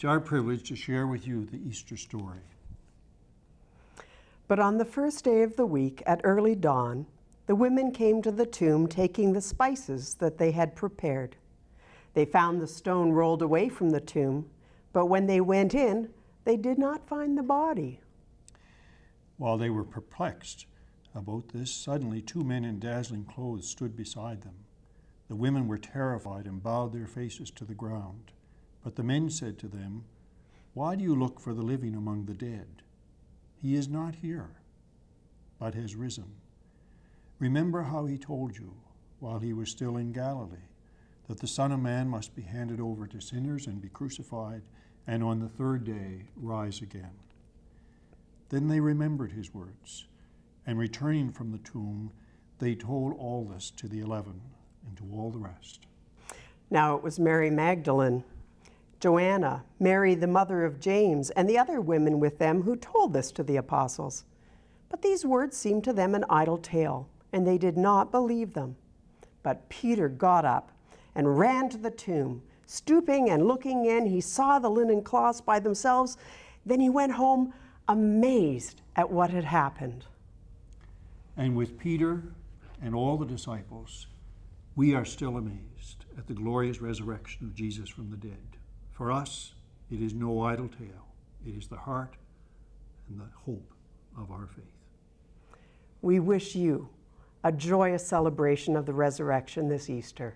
It's our privilege to share with you the Easter story. But on the first day of the week, at early dawn, the women came to the tomb taking the spices that they had prepared. They found the stone rolled away from the tomb, but when they went in, they did not find the body. While they were perplexed about this, suddenly two men in dazzling clothes stood beside them. The women were terrified and bowed their faces to the ground. But the men said to them, Why do you look for the living among the dead? He is not here, but has risen. Remember how he told you, while he was still in Galilee, that the Son of Man must be handed over to sinners and be crucified, and on the third day rise again. Then they remembered his words, and returning from the tomb, they told all this to the eleven and to all the rest. Now it was Mary Magdalene, Joanna, Mary the mother of James, and the other women with them who told this to the apostles. But these words seemed to them an idle tale, and they did not believe them. But Peter got up and ran to the tomb. Stooping and looking in, he saw the linen cloths by themselves. Then he went home amazed at what had happened. And with Peter and all the disciples, we are still amazed at the glorious resurrection of Jesus from the dead. For us, it is no idle tale, it is the heart and the hope of our faith. We wish you a joyous celebration of the resurrection this Easter.